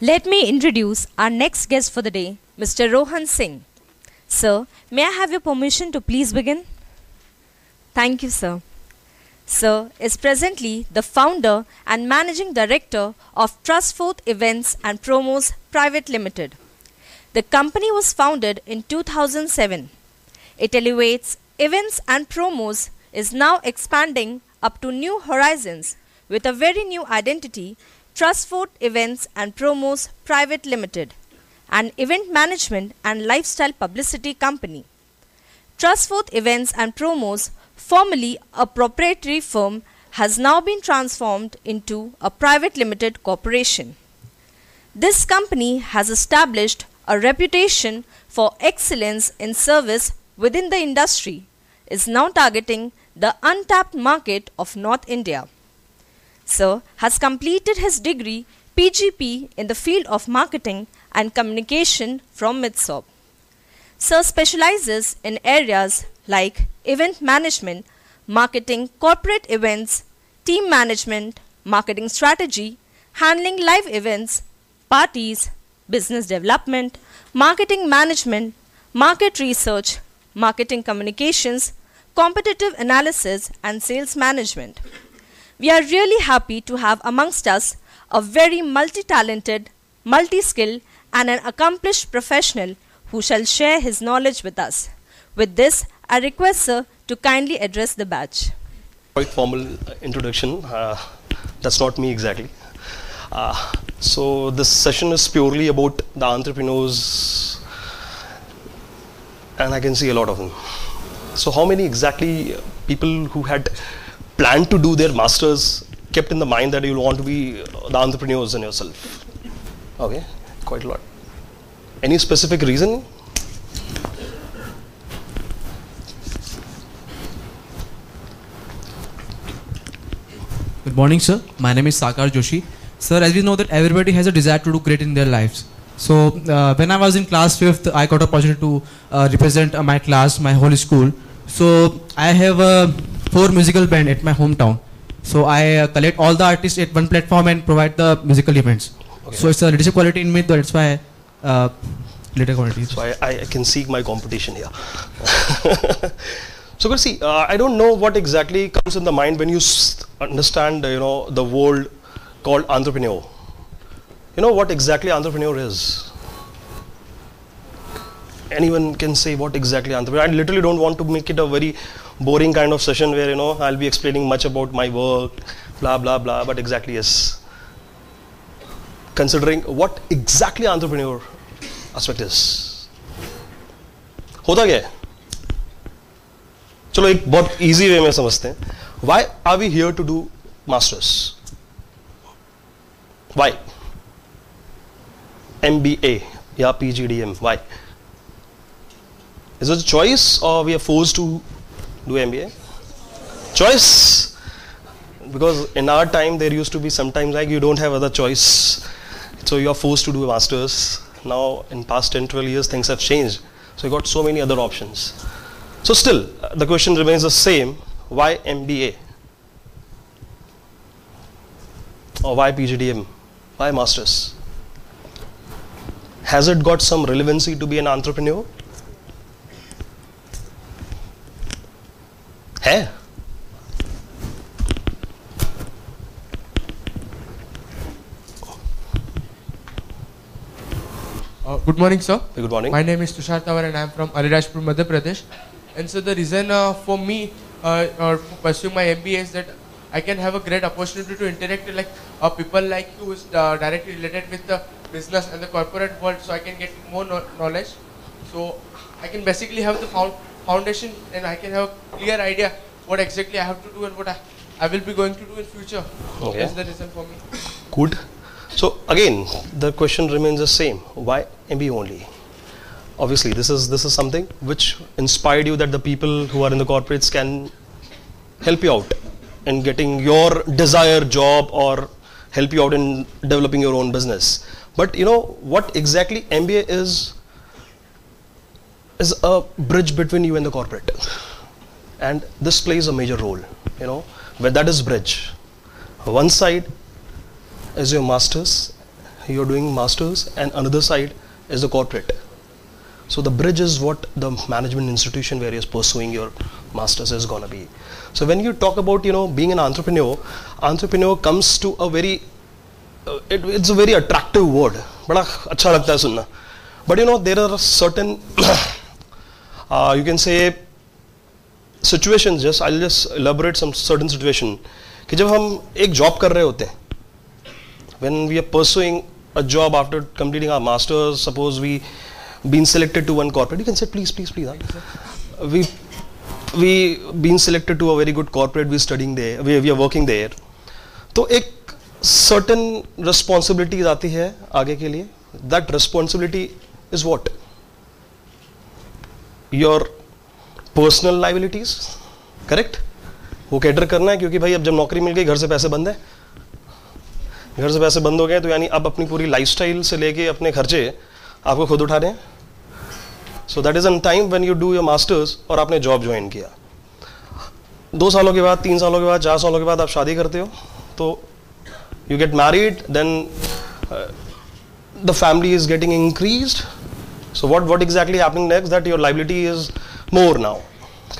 Let me introduce our next guest for the day, Mr. Rohan Singh. Sir, may I have your permission to please begin? Thank you, sir. Sir is presently the founder and managing director of Trustforth Events and Promos Private Limited. The company was founded in 2007. It elevates events and promos is now expanding up to new horizons with a very new identity Trustford Events and Promos Private Limited, an event management and lifestyle publicity company. Trustford Events and Promos, formerly a proprietary firm, has now been transformed into a private limited corporation. This company has established a reputation for excellence in service within the industry, is now targeting the untapped market of North India. Sir has completed his degree PGP in the field of marketing and communication from MITSOP. Sir specializes in areas like event management, marketing corporate events, team management, marketing strategy, handling live events, parties, business development, marketing management, market research, marketing communications, competitive analysis, and sales management. We are really happy to have amongst us a very multi talented, multi skilled, and an accomplished professional who shall share his knowledge with us. With this, I request Sir to kindly address the batch. Quite formal introduction. Uh, that's not me exactly. Uh, so this session is purely about the entrepreneurs, and I can see a lot of them. So how many exactly people who had planned to do their masters kept in the mind that you'll want to be the entrepreneurs in yourself? Okay, quite a lot. Any specific reason? Good morning, sir. My name is Sakar Joshi. Sir, as we know that everybody has a desire to do great in their lives. So uh, when I was in class fifth, I got opportunity to uh, represent uh, my class, my whole school. So I have a four musical band at my hometown. So I uh, collect all the artists at one platform and provide the musical events. Okay. So it's a leadership quality in me. That's why uh, leader quality. So I, I can seek my competition here. so see, uh, I don't know what exactly comes in the mind when you s- understand, uh, you know, the word called entrepreneur. You know what exactly entrepreneur is? Anyone can say what exactly entrepreneur. I literally don't want to make it a very boring kind of session where you know I'll be explaining much about my work, blah blah blah. But exactly yes. Considering what exactly entrepreneur aspect is. होता क्या है चलो एक बहुत easy way में समझते हैं why are we here to do masters why M B A या P G D M why is it a choice or we are forced to do MBA? Choice. Because in our time there used to be sometimes like you don't have other choice. So you are forced to do a master's. Now in past 10, 12 years things have changed. So you got so many other options. So still uh, the question remains the same. Why MBA? Or why PGDM? Why master's? Has it got some relevancy to be an entrepreneur? है Uh, good morning, sir. good morning My name is Tushar Tawar and I am from Alirajpur, Madhya Pradesh. And so the reason uh, for me uh, or for pursuing my MBA is that I can have a great opportunity to interact with like uh, people like you who is uh, directly related with the business and the corporate world so I can get more no- knowledge. So I can basically have the found foundation and I can have a clear idea what exactly I have to do and what I, I will be going to do in future. Okay. That's the reason for me. good so again the question remains the same why mba only obviously this is this is something which inspired you that the people who are in the corporates can help you out in getting your desired job or help you out in developing your own business but you know what exactly mba is is a bridge between you and the corporate and this plays a major role you know where that is bridge one side is your masters you're doing masters and another side is the corporate so the bridge is what the management institution where you're pursuing your masters is going to be so when you talk about you know being an entrepreneur entrepreneur comes to a very uh, it, it's a very attractive word बड़ा अच्छा लगता है सुनना but you know there are certain uh, you can say situations just I'll just elaborate some certain situation कि जब हम एक job कर रहे होते हैं when we are pursuing a job after completing our masters suppose we been selected to one corporate you can say please please please huh? we we been selected to a very good corporate we studying there we, we are working there तो एक certain responsibilities आती है आगे के लिए that responsibility is what your personal liabilities correct वो cater करना है क्योंकि भाई अब जब नौकरी मिल गई, घर से पैसे बंद है। घर से पैसे बंद हो गए तो यानी अब अपनी पूरी लाइफस्टाइल से लेके अपने खर्चे आपको खुद उठा रहे हैं। So that is an time when you do your masters और आपने जॉब ज्वाइन किया। दो सालों के बाद, तीन सालों के बाद, चार सालों के बाद आप शादी करते हो तो you get married then the family is getting increase so what what exactly happening next that your liability is more now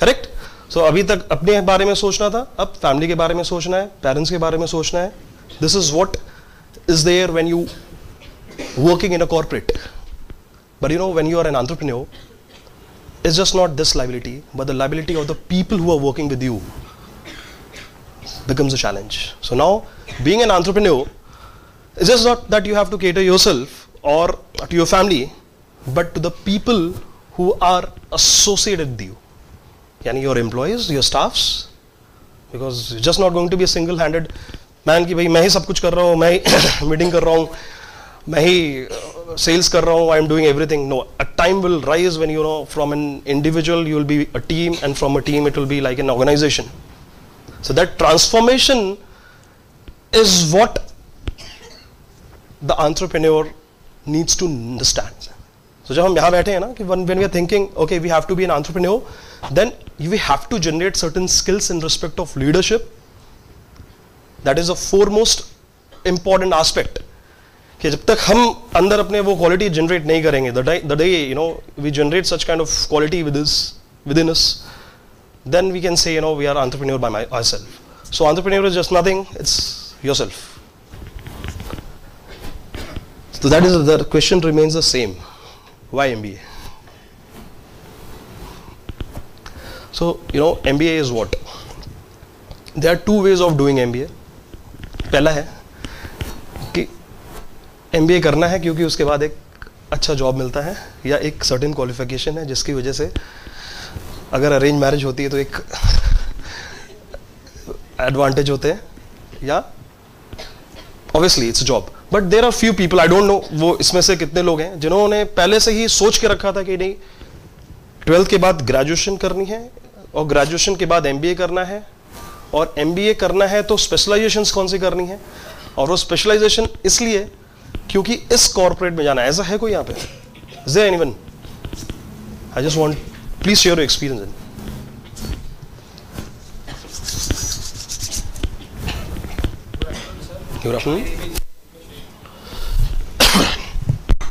correct so अभी तक अपने बारे में सोचना था अब फैमिली के बारे में सोचना है पेरेंट्स के बारे में सोचना है this is what is there when you working in a corporate but you know when you are an entrepreneur it's just not this liability but the liability of the people who are working with you becomes a challenge so now being an entrepreneur is just not that you have to cater yourself or to your family but to the people who are associated with you yani your employees your staffs because it's just not going to be a single handed man कि भाई मैं ही सब कुछ कर रहा हूँ मैं ही meeting कर रहा हूँ मैं ही सेल्स कर रहा हूँ I am doing everything no a time will rise when you know from an individual you will be a team and from a team it will be like an organisation so that transformation is what the entrepreneur needs to understand so जब हम यहाँ बैठे हैं ना कि one when we are thinking okay we have to be an entrepreneur then you we have to generate certain skills in respect of leadership that is a foremost important aspect कि जब तक हम अंदर अपने वो क्वालिटी जनरेट नहीं करेंगे the day you know we generate such kind of quality with is with in us then we can say you know we are entrepreneur by my, ourselves so entrepreneur is just nothing it's yourself. So that is the question remains the same. Why mba so, you know mba is what? There are two ways of doing mba पहला है कि MBA करना है क्योंकि उसके बाद एक अच्छा जॉब मिलता है या एक सर्टेन क्वालिफिकेशन है जिसकी वजह से अगर अरेंज मैरिज होती है तो एक एडवांटेज होते हैं या obviously it's job but there are few people I don't know वो इसमें से कितने लोग हैं, जिन्होंने पहले से ही सोच के रखा था कि नहीं, ट्वेल्थ के बाद ग्रेजुएशन करनी है, और ग्रेजुएशन के बाद एमबीए करना है, और एमबीए करना है तो स्पेशलाइजेशन कौन सी करनी है? और वो स्पेशलाइजेशन इसलिए क्योंकि इस कॉरपोरेट में जाना ऐसा है कोई यहाँ पे? Is anyone I just want please share experience in Good afternoon.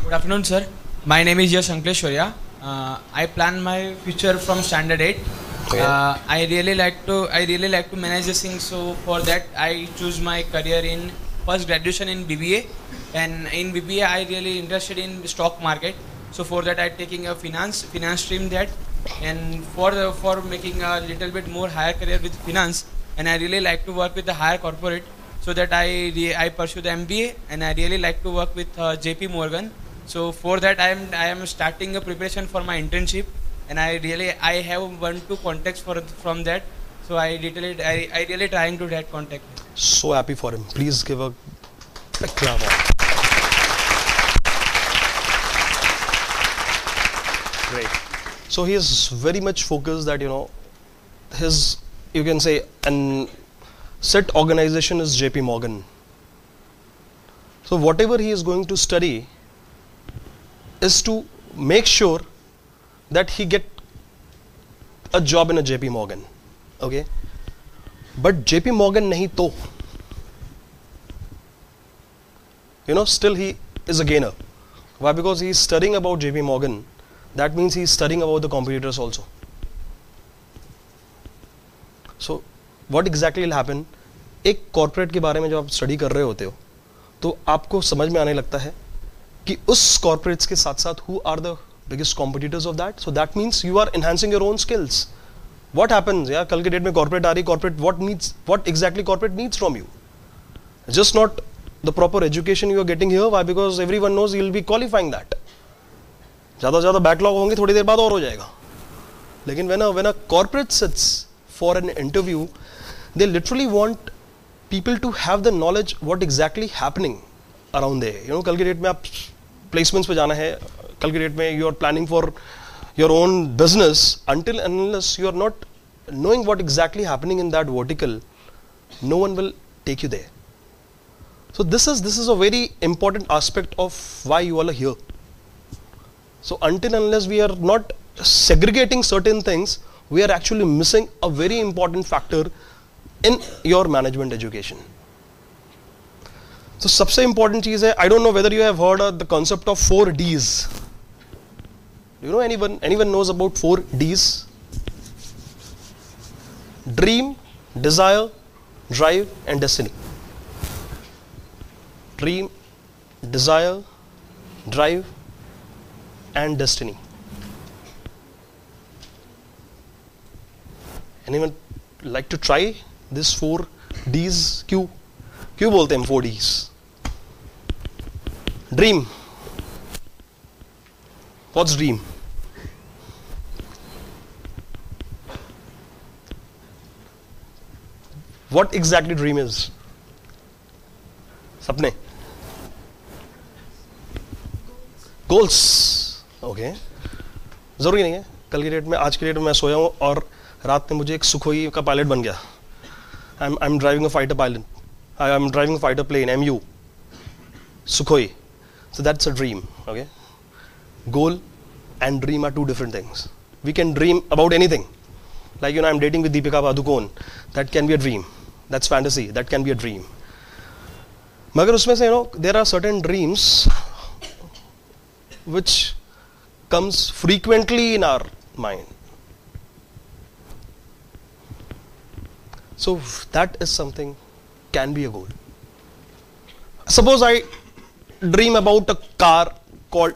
Good afternoon, sir. My name is Yash Ankleshwarya. Uh, I plan my future from standard 8. Okay. Uh, I really like to I really like to manage this thing. So for that, I choose my career in first graduation in BBA, and in BBA I really interested in stock market. So for that, I taking a finance finance stream that, and for the, for making a little bit more higher career with finance, and I really like to work with the higher corporate. So that I re- I pursue the MBA, and I really like to work with uh, JP Morgan. So for that, I am I am starting a preparation for my internship, and I really I have one two contacts for from that. So I really I, I really trying to get contact. So happy for him. Please give a, a clap. Great. So he is very much focused that you know his you can say an set organization is JP Morgan. So whatever he is going to study is to make sure that he get a job in a JP Morgan. Okay. But JP Morgan nahi to. You know, still he is a gainer. Why? Because he's studying about JP Morgan. That means he's studying about the competitors also. So, what exactly will happen? एक corporate के बारे में जब आप study कर रहे होते हो तो आपको समझ में आने लगता है कि उस कॉर्पोरेट्स के साथ साथ who are the biggest competitors of that so that means you are enhancing your own skills what happens yeah कल के डेट में कॉर्पोरेट आ रही corporate what needs what exactly corporate needs from you just not the proper education you are getting here why because everyone knows you'll be qualifying that ज़्यादा से ज़्यादा backlog होंगे थोड़ी देर बाद और हो जाएगा लेकिन when a when a corporate sits for an interview they literally want people to have the knowledge what exactly happening around there you know कल के डेट में आप प्लेसमेंट्स पे जाना है कल के डेट में you are planning for your own business until unless you are not knowing what exactly happening in that vertical no one will take you there so this is this is a very important aspect of why you all here so until unless we are not segregating certain things we are actually missing a very important factor in your management education तो सबसे important चीज़ है I don't know whether you have heard the concept of four D's you know anyone anyone knows about four D's dream desire drive and destiny dream desire drive and destiny anyone like to try this four D's Q क्यों बोलते हैं फोर D's? Dream. What's dream? What exactly dream is? सपने goals okay ज़रूरी नहीं है कल की डेट में, आज की डेट में मैं सोया हूँ और रात में मुझे एक सुखोई का पायलट बन गया I am I am driving a fighter pilot I am driving fighter plane M you Sukhoi so that's a dream okay goal and dream are two different things we can dream about anything like you know i'm dating with deepika padukone that can be a dream that's fantasy that can be a dream मगर उसमें से you know there are certain dreams which comes frequently in our mind so that is something can be a goal suppose i dream about a car called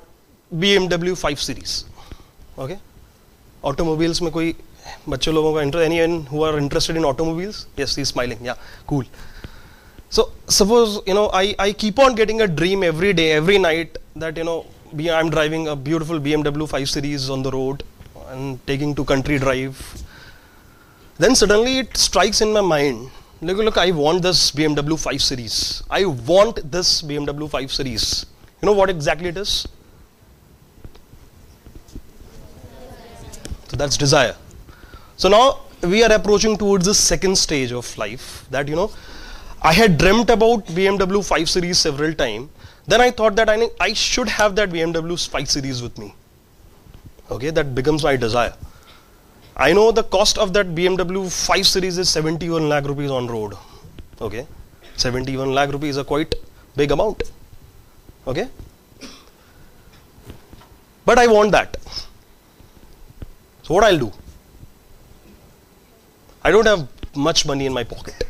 BMW 5 Series. Okay? Automobiles में कोई बच्चे लोगों का interest any who are interested in automobiles? Yes, he's smiling. Yeah, cool. So suppose you know I, I keep on getting a dream every day, every night that you know be- I'm driving a beautiful BMW 5 Series on the road and taking to country drive. Then suddenly it strikes in my mind look, look, I want this BMW 5 Series. I want this BMW 5 Series. You know what exactly it is? So that's desire. So now we are approaching towards the second stage of life that you know I had dreamt about BMW 5 Series several times. Then I thought that I, I should have that BMW 5 Series with me. Okay, that becomes my desire. I know the cost of that BMW 5 Series is 71 lakh rupees on road. Okay, 71 lakh rupees is a quite big amount. Okay, but I want that. So what I'll do? I don't have much money in my pocket.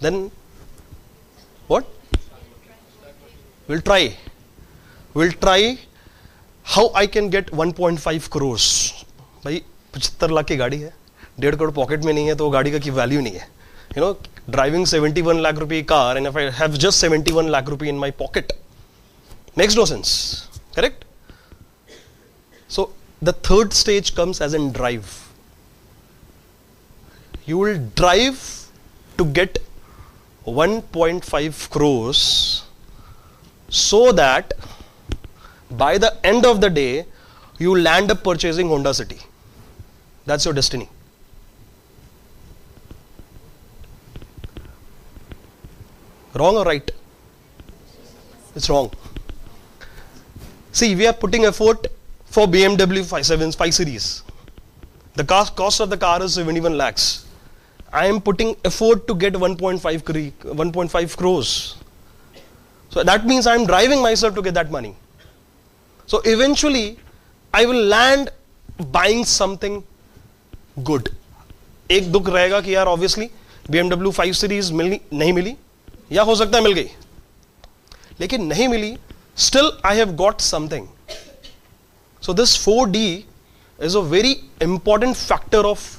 Then what? We'll try. We'll try how I can get 1.5 crores भाई, पचहत्तर लाख की गाड़ी है। डेढ़ crore pocket में नहीं है तो वो गाड़ी का की वैल्यू नहीं है। You know driving 71 one lakh rupee car and I have just 71 one lakh rupee in my pocket next no sense correct so the third stage comes as an drive you will drive to get one point five crores so that by the end of the day you land up purchasing Honda City. That's your destiny. Wrong or right? It's wrong. See, we are putting effort for BMW 5, 7, 5 Series. The cost, cost of the car is 71 lakhs. I am putting effort to get 1.5 crores. So that means I am driving myself to get that money. So eventually, I will land buying something good. एक दुख रहेगा कि यार obviously B MW five series मिलनी नहीं मिली या हो सकता है मिल गई लेकिन नहीं मिली still I have got something so this four D is a very important factor of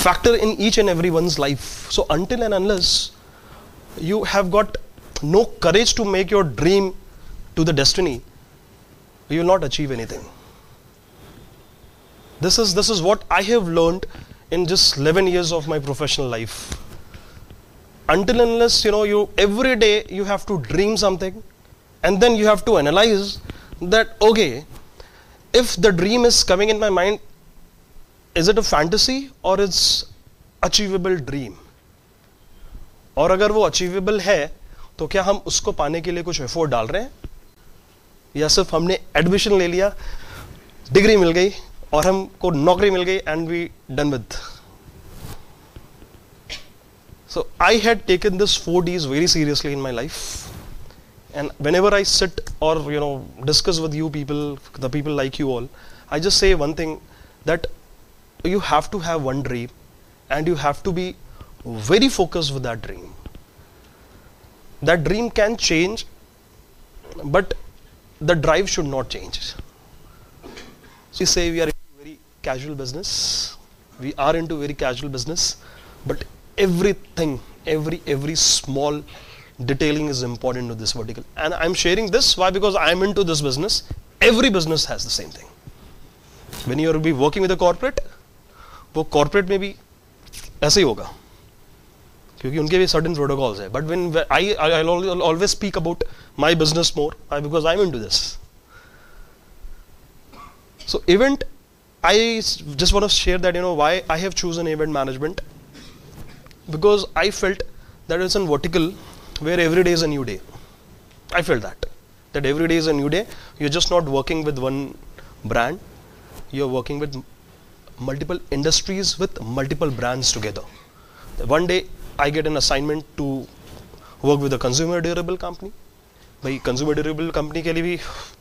factor in each and everyone's life. So until and unless you have got no courage to make your dream to the destiny, you will not achieve anything. This is this is what I have learned in just 11 years of my professional life. Until and unless you know you every day you have to dream something, and then you have to analyze that okay, if the dream is coming in my mind is it a fantasy or it's achievable dream और अगर वो achievable है तो क्या हम उसको पाने के लिए कुछ एफर्ट डाल रहे हैं या सिर्फ़ हमने एडमिशन ले लिया डिग्री मिल गई और हमको नौकरी मिल गई and we done with so I had taken this four D's very seriously in my life and whenever I sit और you know discuss with you people the people like you all I just say one thing that you have to have one dream and you have to be very focus with that dream that dream can change but the drive should not change so you say we are into very casual business we are into very casual business but everything every every small detailing is important to this vertical and i'm sharing this why because i'm into this business every business has the same thing when you are be working with a corporate वो corporate में भी ऐसे ही होगा क्योंकि उनके भी certain protocols है but when I I always speak about my business more I because I am into this so event I just want to share that you know why I have chosen event management because I felt that it's a vertical where every day is a new day. I felt that. That every day is a new day. You're just not working with one brand, you're working with multiple industries with multiple brands together. One day I get an assignment to work with a consumer durable company. भाई consumer durable company के लिए भी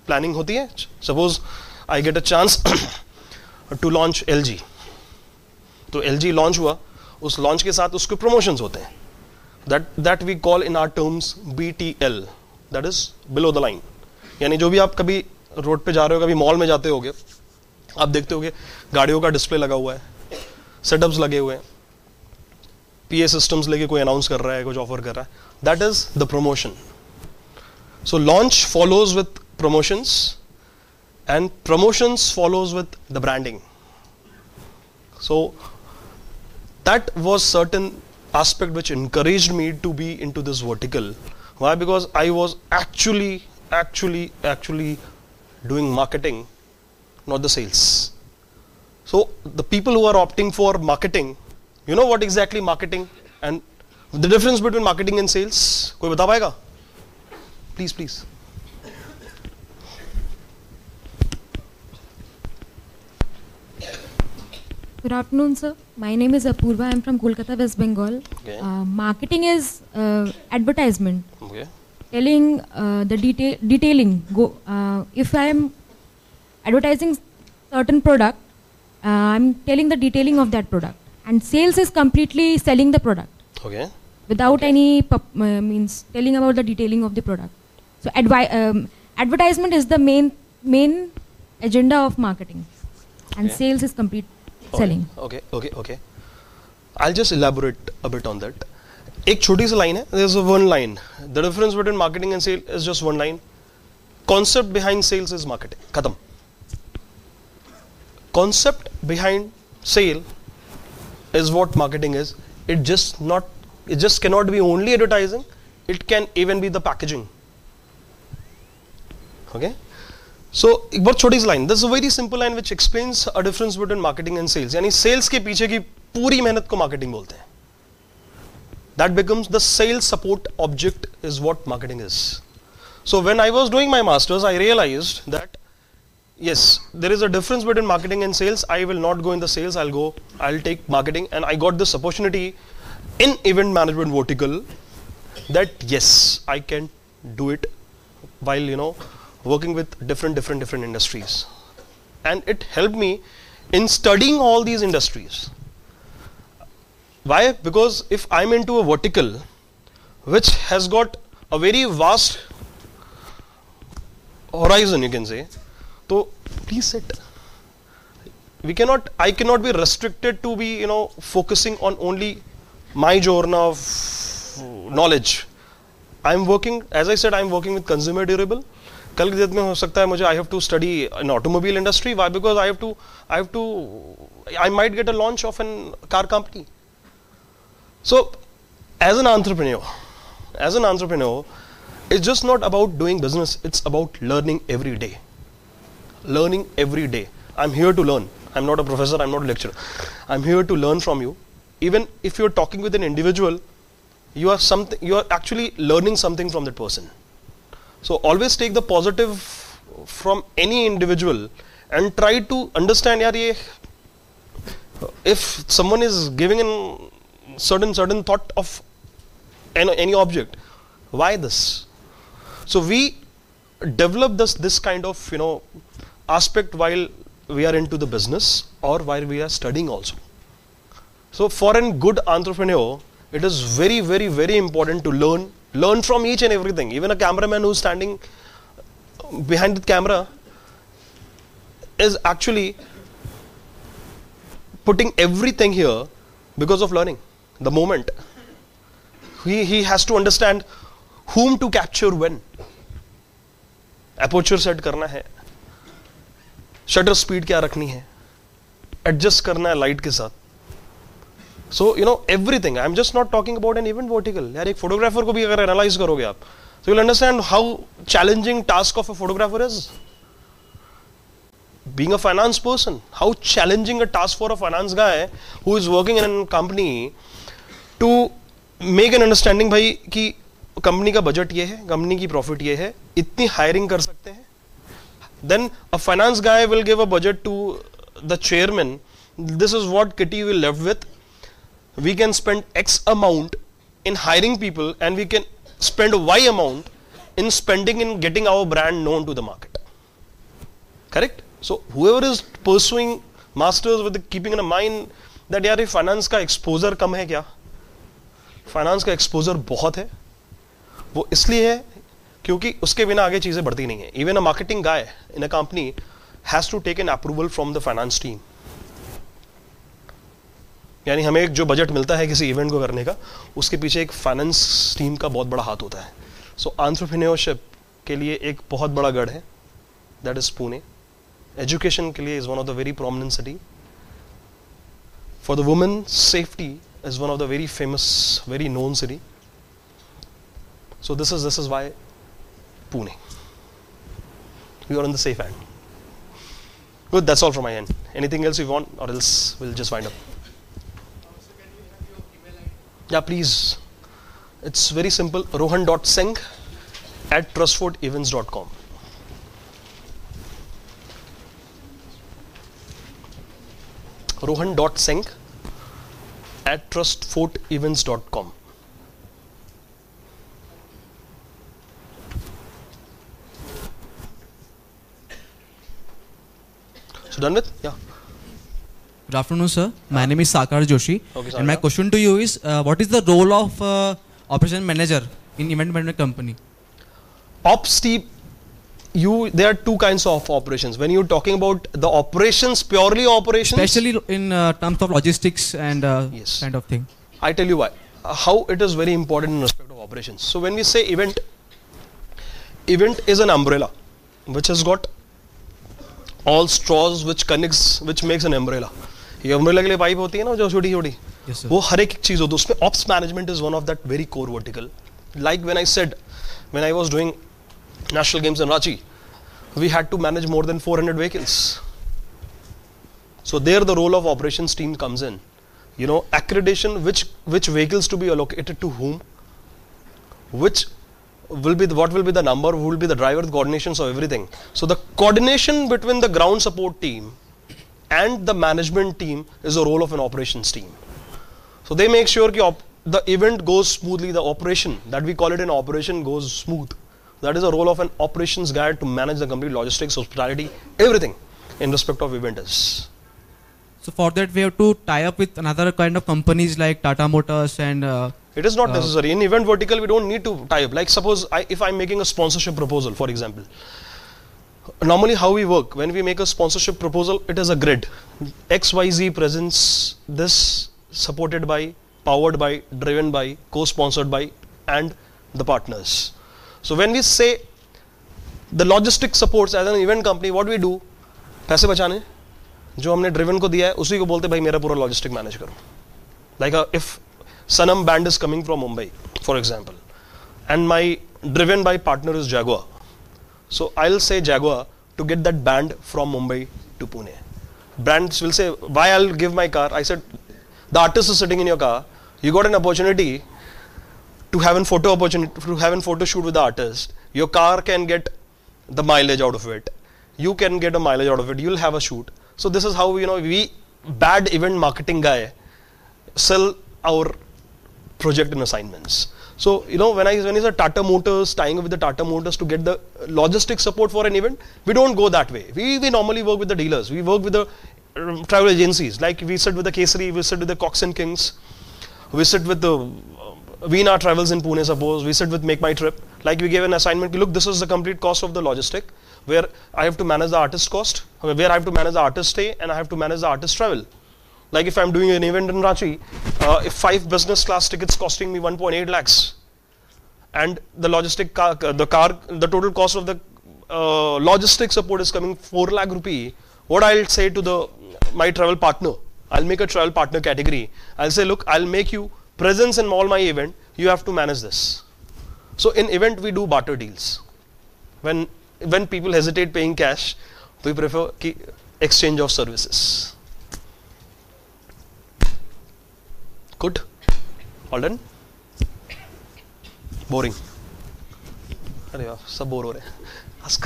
planning होती है। Suppose I get a chance to launch L तो L G launch हुआ। उस launch के साथ उसके प्रमोशंस होते हैं। That that we call in our terms B T L that is below the line यानी जो भी आप कभी रोड पे जा रहे हो, कभी मॉल में जाते होगे, आप देखते होगे, गाड़ियों का डिस्प्ले लगा हुआ है। सेटअप्स लगे हुए हैं। पी ए सिस्टम्स लेके कोई अनाउंस कर रहा है, कुछ ऑफ़र कर रहा है। That is the promotion so launch follows with promotions and promotions follows with the branding so that was certain aspect which encourage me to be into this vertical why because I was actually actually actually doing marketing not the sales so the people who are opting for marketing you know what exactly marketing and the difference between marketing and sales कोई बता पाएगा please please Good afternoon, sir. My name is Apurva. I'm from Kolkata, West Bengal. Okay. Uh, marketing is uh, advertisement, okay telling uh, the detail, detailing. Go. Uh, if I am advertising certain product, uh, I'm telling the detailing of that product. And sales is completely selling the product okay without any pub, uh, means telling about the detailing of the product. So advi- um, advertisement is the main main agenda of marketing, and Okay. sales is complete selling. Okay, okay, okay. I'll just elaborate a bit on that. एक छोटी सी line है there's a one line the difference between marketing and sale is just one line concept behind sales is marketing खत्म concept behind sale is what marketing is it just not it just cannot be only advertising it can even be the packaging okay so so, एक बहुत छोटी सी line this a very simple line which explains a difference between marketing and sales यानी sales के पीछे की पूरी मेहनत को मार्केटिंग बोलते हैं that becomes the sales support object is what marketing is so when I was doing my masters I realise that yes, there is a difference between marketing and sales. I will not go in the sales. I'll go. I'll take marketing, and I got this opportunity in event management vertical. That yes, I can do it while you know working with different, different, different industries, and it helped me in studying all these industries. Why? Because if I'm into a vertical which has got a very vast horizon, you can say, so please sit. We cannot, I cannot be restricted to be, you know, focusing on only my genre of knowledge. I'm working, as I said, I'm working with consumer durable. कल की date में हो सकता है मुझे I have to study in automobile industry why because I have to I have to I might get a launch of an car company so, as an entrepreneur, as an entrepreneur, it's just not about doing business, it's about learning every day. Learning every day. I'm here to learn. I'm not a professor, I'm not a lecturer. I'm here to learn from you. Even if you're talking with an individual, you are something you are actually learning something from that person. So always take the positive from any individual and try to understand yaar ye if someone is giving an certain certain thought of any, any object why this so we develop this this kind of you know aspect while we are into the business or while we are studying also so for a good entrepreneur it is very very very important to learn learn from each and everything even a cameraman who's standing behind the camera is actually putting everything here because of learning the moment he, he has to understand whom to capture when aperture set करना है shutter speed क्या रखनी है? Adjust करना है light के साथ। So you know everything I am just not talking about an event vertical यार एक फोटोग्राफर को भी अगर एनालाइज करोगे आप तो you understand how challenging task of a photographer is being a finance person, how challenging a task for a finance guy who is working in a company to make an understanding भाई कि company का budget ये है company की profit ये है इतनी hiring कर सकते हैं। then a finance guy will give a budget to the chairman this is what kitty will left with we can spend x amount in hiring people and we can spend y amount in spending in getting our brand known to the market correct so whoever is pursuing masters with the keeping in mind that यार ये finance का exposure कम है क्या finance का exposure बहुत है वो इसलिए है क्योंकि उसके बिना आगे चीज़ें बढ़ती नहीं है। Even a marketing guy in a company has to take an approval from the finance team यानी हमें एक जो बजट मिलता है किसी इवेंट को करने का उसके पीछे एक फाइनेंस टीम का बहुत बड़ा हाथ होता है। सो so, के लिए एक बहुत बड़ा गढ़ है दैट इज़ पुणे एजुकेशन के लिए is one of the very prominent city for the women safety is one of the very famous very known city so this is this is why Pune. We are on the safe end. Good, that's all from my end. Anything else you want, or else we'll just wind up. Yeah, please. It's very simple. Rohan.singh at trustfordevents.com. rohan.singh at trustfortevents.com. done with? Yeah. Good afternoon, sir. My name is Sakar Joshi. Okay, and my question to you is, uh, what is the role of uh, operation manager in event management company? Ops team, you there are two kinds of operations. When you're talking about the operations, purely operations, Especially in uh, terms of logistics and uh, Yes. kind of thing. I tell you why. Uh, how it is very important in respect of operations. So when we say event, event is an umbrella which has got all straws which connects, which makes an umbrella. ये umbrella के लिए pipe होती है ना जो छोटी छोटी Yes, sir. वो हर एक चीज होती है उसमें ops management is one of that very core vertical like when I said when I was doing national games in Ranchi we had to manage more than 400 vehicles so there the role of operations team comes in you know accreditation which which vehicles to be allocated to whom which will be the, what will be the number, who will be the driver, the coordination, so everything. So the coordination between the ground support team and the management team is the role of an operations team. So they make sure the event goes smoothly, the operation, that we call it an operation goes smooth. That is the role of an operations guy to manage the complete logistics, hospitality, everything in respect of event is. So for that we have to tie up with another kind of companies like Tata Motors and uh, It is not Uh, necessary. In event vertical, we don't need to tie up. Like suppose I, if I'm making a sponsorship proposal, for example. Normally how we work, when we make a sponsorship proposal, it is a grid. XYZ presents this supported by, powered by, driven by, co-sponsored by and the partners. So when we say the logistic supports as an event company, what we do, पैसे बचाने जो हमने driven को दिया है उसी को बोलते भाई मेरा पूरा लॉजिस्टिक मैनेज करो like uh, if Sanam band is coming from Mumbai, for example, and my driven by partner is Jaguar. So I'll say Jaguar to get that band from Mumbai to Pune. Brands will say, why I'll give my car? I said, the artist is sitting in your car. You got an opportunity to have a photo opportunity to have a photo shoot with the artist. Your car can get the mileage out of it. You can get a mileage out of it. You'll have a shoot. So this is how you know we bad event marketing guy sell our project and assignments. So you know when I when I said Tata Motors tying up with the Tata Motors to get the logistic support for an event, we don't go that way. We we normally work with the dealers. We work with the um, travel agencies. Like we sit with the Kesari, we sit with the Cox and Kings, we sit with the uh, Veena Travels in Pune. Suppose we sit with Make My Trip. Like we gave an assignment. Look, this is the complete cost of the logistic, where I have to manage the artist cost, where I have to manage the artist stay, and I have to manage the artist travel. Like if I'm doing an event in Ranchi, uh, if five business class tickets costing me 1.8 lakhs, and the logistic car, the car, the total cost of the uh, logistic support is coming 4 lakh rupee, what I'll say to the my travel partner, I'll make a travel partner category. I'll say, look, I'll make you presence in all my event. You have to manage this. So in event we do barter deals. When when people hesitate paying cash, we prefer exchange of services. Good? All done? Boring. अरे यार सब bore हो रहे हैं Ask.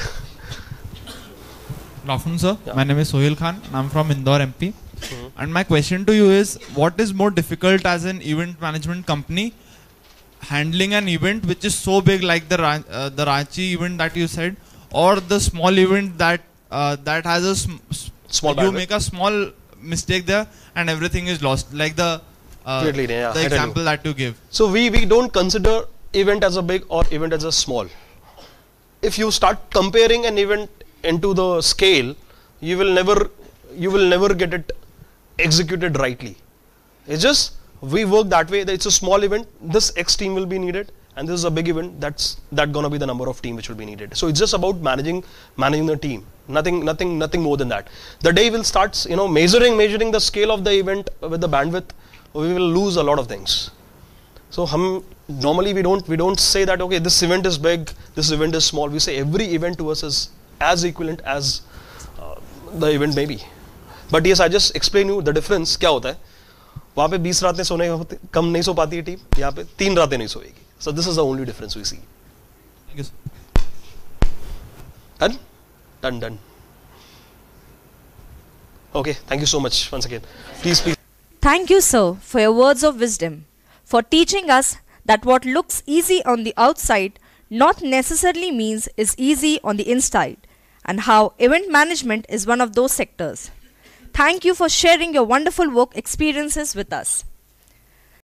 Good afternoon, sir. Yeah. My name is Sohail Khan, and I'm from Indore, MP. And my question to you is, what is more difficult as an event management company, handling an event which is so big like the Ran- uh, the Ranchi event that you said, or the small event that uh, that has a sm- s- Small you bandwidth. make a small mistake there and everything is lost, like the uh, Clearly, yeah, the I example that you give. So we, we don't consider event as a big or event as a small. If you start comparing an event into the scale, you will never you will never get it executed rightly. It's just we work that way. That it's a small event. This X team will be needed, and this is a big event. That's that gonna be the number of team which will be needed. So it's just about managing managing the team. Nothing nothing nothing more than that. The day will start you know measuring measuring the scale of the event with the bandwidth. We will lose a lot of things. So hum, normally we don't we don't say that okay this event is big, this event is small. We say every event to us is as equivalent as uh, the event may be. But yes, I just explain you the difference क्या होता है वहाँ पे 20 रातें सोने कम नहीं सो पाती है टीम यहाँ पे तीन रातें नहीं सोएगी So this is the only difference we see. Thank you, sir. Done? Done, done. Okay, thank you so much once again. Please, please. Thank you, sir, for your words of wisdom, for teaching us that what looks easy on the outside not necessarily means is easy on the inside, and how event management is one of those sectors. Thank you for sharing your wonderful work experiences with us.